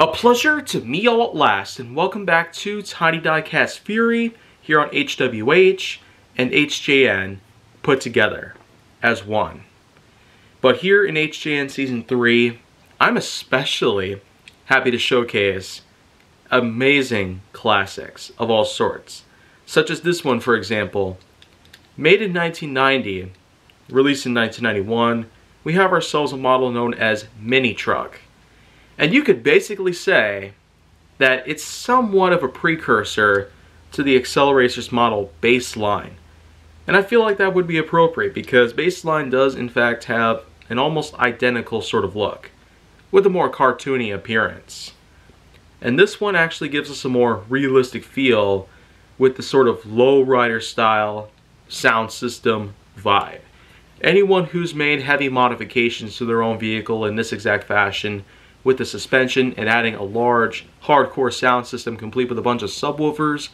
A pleasure to meet y'all at last, and welcome back to Tiny Diecast Fury here on HWH and HJN put together as one. But here in HJN Season 3, I'm especially happy to showcase amazing classics of all sorts, such as this one, for example. Made in 1990, released in 1991, we have ourselves a model known as Mini Truck. And you could basically say that it's somewhat of a precursor to the Acceleracers model Baseline. And I feel like that would be appropriate because Baseline does in fact have an almost identical sort of look with a more cartoony appearance. And this one actually gives us a more realistic feel with the sort of lowrider style sound system vibe. Anyone who's made heavy modifications to their own vehicle in this exact fashion with the suspension and adding a large, hardcore sound system complete with a bunch of subwoofers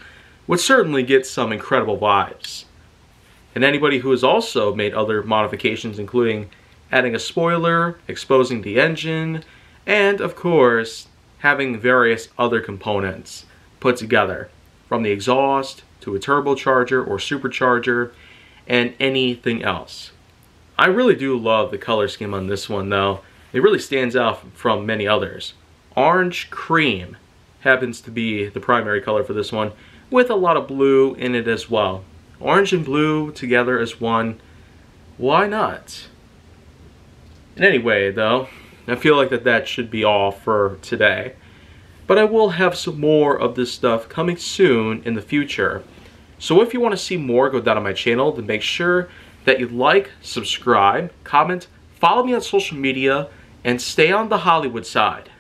would certainly get some incredible vibes. And anybody who has also made other modifications, including adding a spoiler, exposing the engine, and of course, having various other components put together, from the exhaust to a turbocharger or supercharger, and anything else. I really do love the color scheme on this one though. It really stands out from many others. Orange cream happens to be the primary color for this one, with a lot of blue in it as well. Orange and blue together as one, why not? And anyway though, I feel like that that should be all for today. But I will have some more of this stuff coming soon in the future. So if you want to see more, go down on my channel, then make sure that you like, subscribe, comment, follow me on social media, and stay on the Hollywood side.